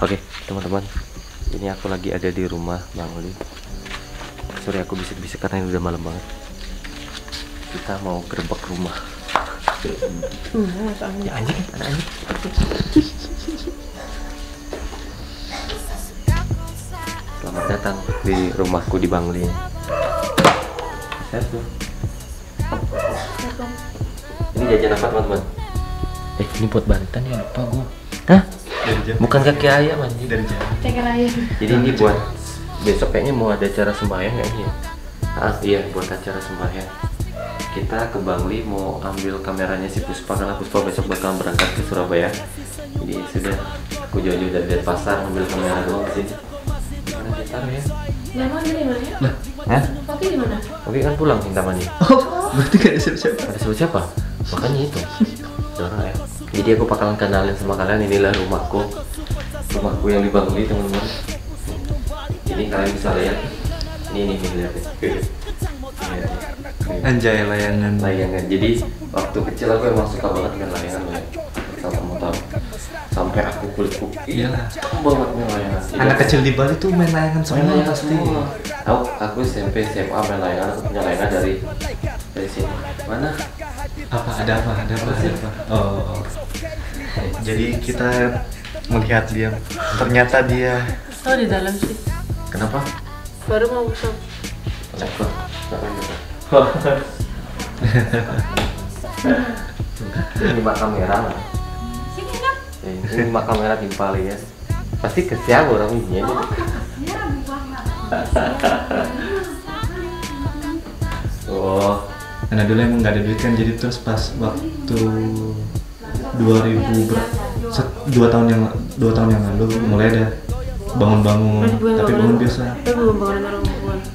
Oke, teman-teman. Ini aku lagi ada di rumah Bang Oli. Sorry aku bisik-bisik karena ini udah malam banget. Kita mau gerbek rumah. Ya anjing, anjing. Selamat datang di rumahku di Bangli. Sehat tuh. Ini jajan apa teman-teman? Eh, ini buat Banten ya lupa gua. Hah? Bukan kaki ayam anjing. dari jam. Aja. Jadi ini buat besok kayaknya mau ada acara sembahyang kayaknya. Ah iya buat acara sembahyang. Kita ke Bangli mau ambil kameranya si Puspa karena Puspa besok bakal berangkat ke Surabaya. Jadi sudah aku jauh-jauh dari Denpasar ambil kamera doang di sini. Mana dia taruh ya? Di mana ya? Hah? Kopi di mana? Oke kan pulang Intamani. Oh, berarti gak ada siapa-siapa. Ada sebut siapa? Makanya itu. Ya. Jadi aku bakalan kenalin sama kalian inilah rumahku. Rumahku yang di Bangli teman-teman. Ini kalian bisa lihat. Ini ini ini lihat. ya. Anjay layangan. Layangan. Jadi waktu kecil aku emang suka banget dengan layangan ya. Kamu tahu. Sampai aku kulit kuku. Iyalah. banget main layangan. Anak kecil di Bali tuh main layangan Main semua layangan pasti. semua. Tahu aku SMP SMA main layangan. Aku punya layangan dari dari sini. Mana? Apa ada apa? Ada apa? Ada apa? Oh. Jadi kita melihat dia. Ternyata dia Oh di dalam sih. Kenapa? Baru mau usap. Cepet. ini mak kamera lah. Eh, Ini mak kamera timpal ya. Pasti kesiap orang ini. Oh, karena dulu emang nggak ada duit kan jadi terus pas waktu 2000 ber, se- dua tahun yang dua tahun yang lalu mulai ada bangun-bangun tapi bangun biasa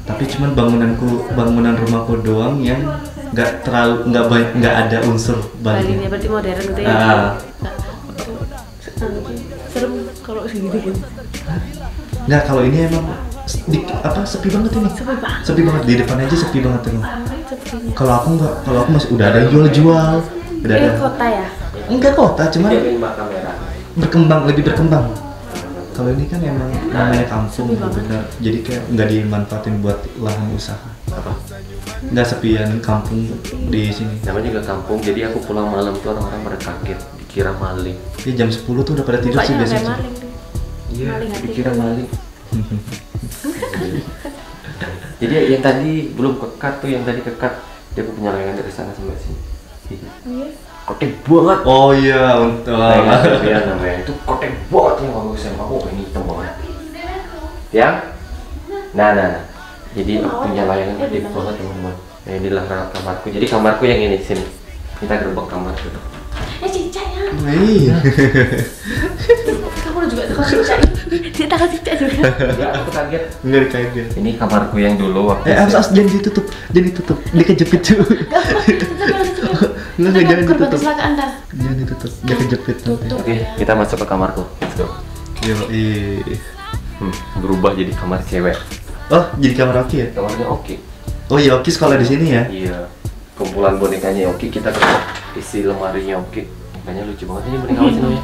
Tapi cuman bangunanku bangunan rumahku doang yang nggak terlalu nggak banyak nggak ada unsur Bali berarti modern gitu ya. Ah. Serem kalau segini gitu. nggak kalau ini emang di, apa sepi banget ini Sepi banget. sepi banget di depan aja sepi banget ini kalau aku nggak kalau aku masih udah ada jual-jual udah ada kota ya? Enggak kota kamera. berkembang lebih berkembang kalau ini kan emang namanya kampung bener jadi kayak nggak dimanfaatin buat lahan usaha Apa? nggak sepian kampung di sini Namanya juga kampung. Jadi aku pulang malam tuh orang-orang pada kaget, dikira maling. ya jam 10 tuh udah pada tidur sih biasanya maling. Iya, dikira maling. Jadi yang tadi belum kekat tuh, yang tadi kekat dia punya layangan dari sana sampai sini. Iya. Kotek banget. oh iya untuk Layangan dia namanya itu kotek banget yang bagus yang aku ini hitam banget. Ya? Nah, nah, nah. Jadi aku punya layangan gede banget teman-teman. Nah, inilah kamarku. Jadi kamarku yang ini sini. Kita gerbek kamar dulu. Eh cicak ya. iya juga takut cicak. Dia takut cicak juga. Ya, aku kaget. nggak dikaget Ini kamarku yang dulu waktu eh harus harus jangan ditutup jangan ditutup dia kejepit tuh nggak nggak jangan ditutup jangan ditutup dia kejepit nanti Tutup. Oke, kita masuk ke kamarku. Let's go. yo Hmm, berubah jadi kamar cewek. oh jadi kamar Oki ya Kamarnya oke. oh iya Oki sekolah di sini ya Iya. Kumpulan bonekanya oke. Kita ke isi lemarinya oke. Makanya lucu banget ini boneka apa sih namanya?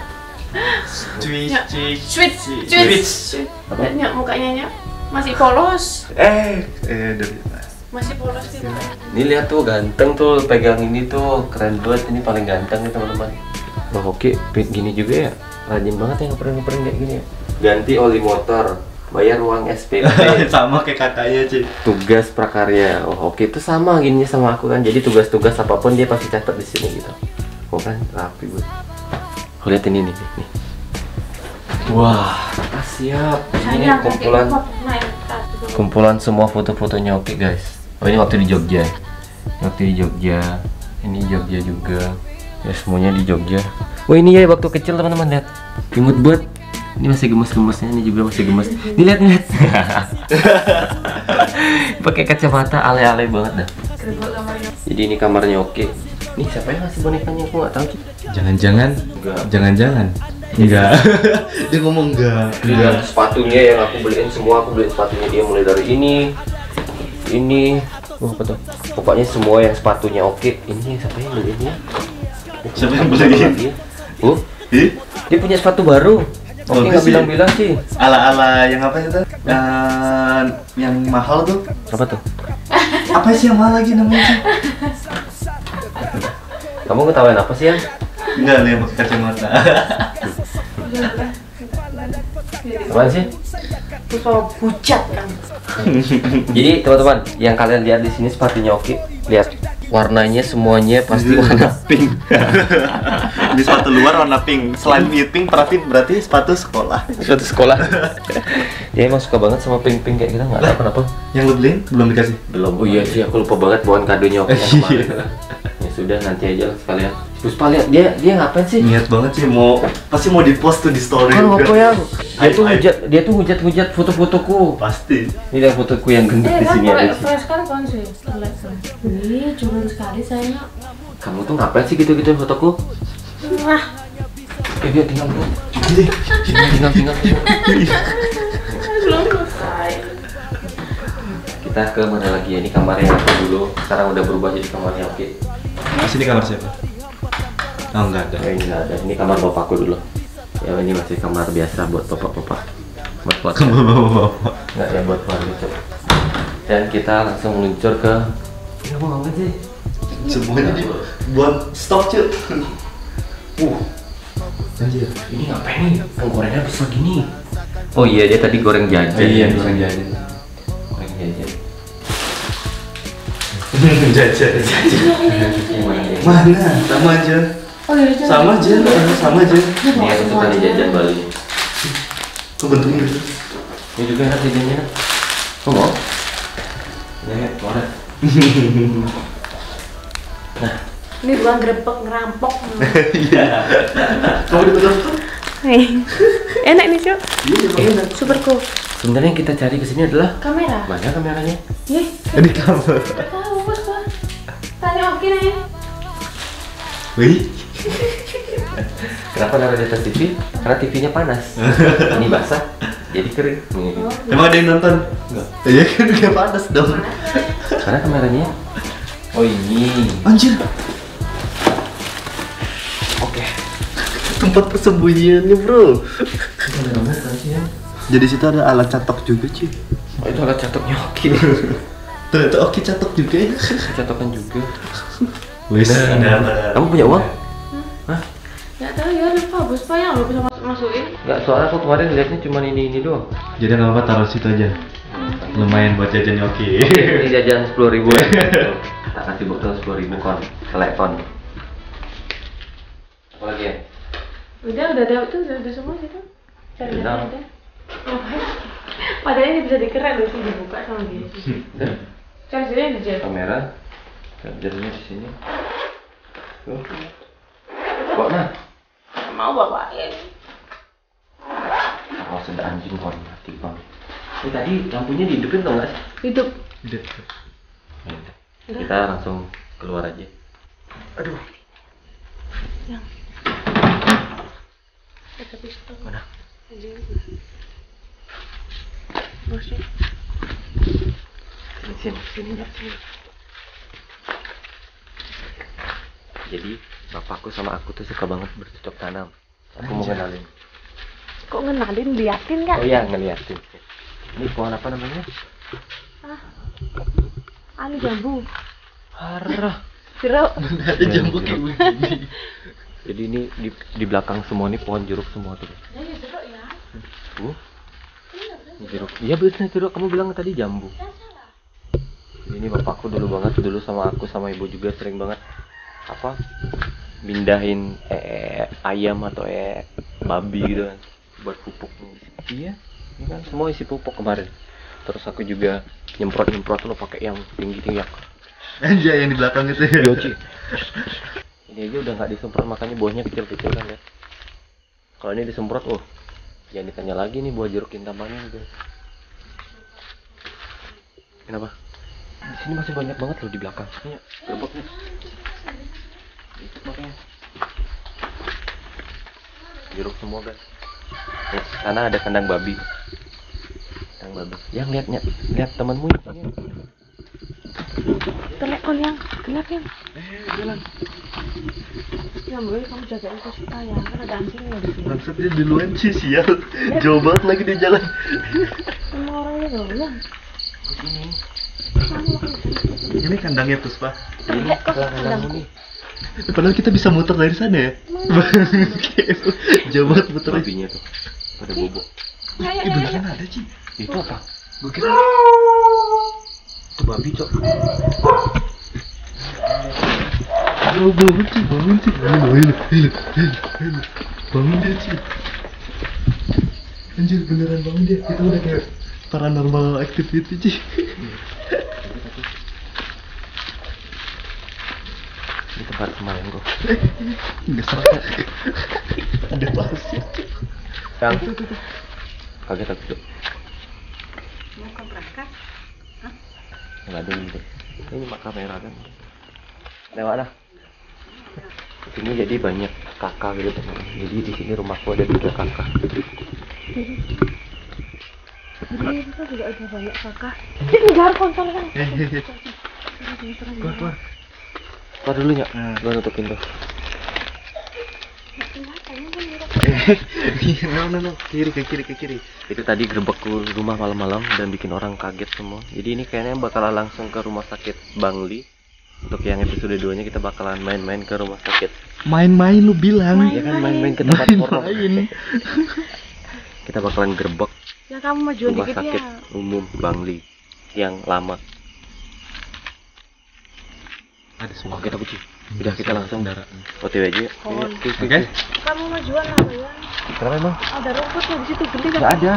Ya. Sweet. Sweet. Apa? Nyok mukanya. Masih polos. eh eh dari Masih polos sih. Ini lihat tuh ganteng tuh pegang ini tuh keren banget ini paling ganteng nih teman-teman. Oke pi- gini juga ya rajin banget ya ngepren ngepren kayak gini ya. Ganti oli motor, bayar uang SPP, sama kayak kakaknya sih tugas prakarya. Oh oke itu sama gininya sama aku kan. Jadi tugas-tugas apa pun dia pasti catat di sini gitu. Oh kan rapi gue. Oh, lihat ini nih, nih. Wah, ah, siap. Ini kumpulan kumpulan semua foto-fotonya oke guys. Oh ini waktu di Jogja. Waktu di Jogja. Ini Jogja juga. Ya semuanya di Jogja. Wah ini ya waktu kecil teman-teman lihat. Imut buat ini masih gemes-gemesnya ini juga masih gemes. Dilihat lihat pakai kacamata ale-ale banget dah. Jadi ini kamarnya oke. Nih siapa yang ngasih bonekanya? Aku nggak tahu Cik. Jangan-jangan Enggak. jangan-jangan enggak dia ngomong enggak Enggak, sepatunya yang aku beliin semua aku beliin sepatunya dia mulai dari ini ini oh, apa tuh pokoknya semua yang sepatunya oke ini siapa yang beliinnya Siapa yang beliin? lagi. Ih, Dia punya sepatu baru. Oke nggak bilang-bilang sih. ala-ala yang apa itu? Yang yang mahal tuh. Apa tuh? Apa sih yang mahal lagi namanya? Kamu ketawain apa sih ya? Enggak, yang pakai kacamata. Apaan sih? Puspa pucat kan. Jadi teman-teman, yang kalian lihat di sini sepatunya Oki, lihat warnanya semuanya pasti warna pink. Ini sepatu luar warna pink. Selain pink, berarti berarti sepatu sekolah. Suatu sekolah. Dia emang suka banget sama pink-pink kayak kita nggak tahu kenapa. Yang lu beliin belum dikasih? Belum. Oh iya sih, aku lupa banget bawain kadonya Oki kemarin. Iya. ya sudah nanti aja lah sekalian. Puspa lihat dia dia ngapain sih? Niat banget sih mau pasti mau di post tuh di story. Kan apa ya? Dia tuh hujat, dia tuh hujat-hujat foto-fotoku. Pasti. Ini ada fotoku yang gendut Eh di kan sini ada sih. fresh kan kan sih. Ini cuma sekali sayangnya. Kamu tuh ngapain sih gitu-gitu fotoku? Wah, Eh dia tinggal tinggal tinggal tinggal. tinggal. belum selesai. Kita ke mana lagi ya? Ini kamarnya aku dulu. Sekarang udah berubah jadi kamarnya Oki. Di sini kamar siapa? Oh enggak ada. Ya ini nggak ada. Ini kamar bapakku dulu. Ya ini masih kamar biasa buat bapak-bapak. Buat keluarga. Kamar bapak-bapak. Nggak ya buat keluarga Cok. Dan kita langsung meluncur ke. Ini mau ngapain sih? Semuanya di buat stok cuy. Uh. Anjir. Ini ngapain nih? Yang gorengnya besar gini. Oh iya dia tadi goreng jajan. goreng jajan. Goreng jajan. jajan. Ya? Mana? Sama aja. Oh iya, jangan. Sama aja, sama aja. Ini aku suka nih jajan Bali. Kok bentuknya gitu? Ini juga enak jajannya. Kamu mau? Ini boleh. Ini bukan grebek ngerampok. Iya. Kamu di betul? Enak nih, Cuk. Iya, Super cool. Sebenarnya yang kita cari ke sini adalah Kamera. mana kameranya? Ih, Di kamar. nggak tahu bos Pak. Tanya oke nih. Wih. Kenapa naruh di atas TV? Karena TV-nya panas. Ini basah, jadi kering. Nih. Emang ada yang nonton? Enggak. Iya kan udah panas dong. Karena kameranya. Oh ini. Anjir, Oke. tempat persembunyiannya bro. Ya? Jadi situ ada alat catok juga cuy. Oh itu alat catok nyoki. Ternyata oke catok juga ya. Catokan juga. Wis, Kamu punya uang? Nggak tahu ya lupa bos Pak yang lu bisa masuk masukin. Enggak, soalnya aku kemarin lihatnya cuma ini ini doang. Jadi nggak apa taruh situ aja. Lumayan buat jajan oke. Ini jajan sepuluh ribu ya. Tak kasih botol sepuluh ribu kon, telepon. Apa lagi ya? Udah udah ada itu udah, udah semua gitu. Cari. Ngapain? Padahal ini bisa dikeren loh sih dibuka sama dia. Chargernya di jam. kamera, chargernya di sini. Tuh. Kok nah? Mau bawain. Kalau sudah anjing kon mati kon. Ini tadi lampunya dihidupin tau nggak sih? Hidup. Kita langsung keluar aja. Aduh. Ada pistol. Mana? Bosnya. Sini sini sini. Jadi bapakku sama aku tuh suka banget bercocok tanam. Aku mau kenalin. Kok ngenalin liatin kan? Oh iya ngeliatin. Ini pohon apa namanya? Anu jambu. Harah. Jeruk. Ada jambu kayak begini. Jadi ini di, di belakang semua ini pohon jeruk semua tuh. Ya ya jeruk ya. Ini jeruk. Iya bener jeruk. Kamu bilang tadi jambu. Ini bapakku dulu banget dulu sama aku sama ibu juga sering banget apa mindahin eh, ayam atau eh babi gitu kan buat pupuk iya ini kan semua isi pupuk kemarin terus aku juga nyemprot nyemprot lo pakai yang tinggi tinggi yang Anjay yang di belakang itu ya. Ini aja udah nggak disemprot makanya buahnya kecil-kecil kan ya. Kalau ini disemprot, oh jangan ditanya lagi nih buah jeruk kintamannya gitu. Kenapa? Di sini masih banyak banget loh di belakang. Ini gerboknya. Itu makanya. Jeruk semua guys. Nih, sana ada kandang babi. Kandang babi. Yang lihat lihat lihat temanmu ini. Telek on yang gelap yang. Eh, jalan. Ya boleh kamu jagain Puspa ya, kan ada anjingnya di sini. Maksud dia duluan sih sial. Jauh banget lagi di jalan. Semua orangnya duluan. Ini kandangnya Puspa. Ini kandangku. Padahal kita bisa muter dari sana ya. Jauh banget muternya. Babinya tuh pada bobo. Ya, ya, Eh ya, beneran ada Ci. Itu apa? Gue kira Itu babi cok. Oh, bangun Ci, bangun Ci. Bangun, bangun, bangun, bangun. Dia Ci. Anjir beneran bangun dia. Kita udah kayak paranormal activity Ci. Tempat kemarin gua. Enggak salah. Ada pasir. Yang kaget aku tuh. Mau ke berangkat? Enggak ada ini. Ini mak kamera kan. Lewat lah. Ini jadi banyak kakak gitu teman. Jadi di sini rumahku ada tiga kakak. Jadi kita juga ada banyak kakak. Ngejar kontol kan. Hehehe. Keluar keluar. Keluar dulu ya. Nah. Gua nutupin tuh. No, no, no. Kiri, ke kiri, ke kiri. Itu tadi gerbek rumah malam-malam dan bikin orang kaget semua. Jadi ini kayaknya bakalan langsung ke rumah sakit Bangli. Untuk yang episode 2 nya kita bakalan main-main ke rumah sakit. Main-main lu bilang. Ya kan main-main ke tempat horor. Main-main. Kita bakalan gerbek Ya kamu rumah dikit sakit ya. umum Bangli yang lama. Ada semua. Oke, tapi Ci. Udah kita langsung darah. OTW aja ya. Pohon. Oke. Kamu majuan lah ya. Kenapa emang? Ada rumput di situ gede. Nggak ada.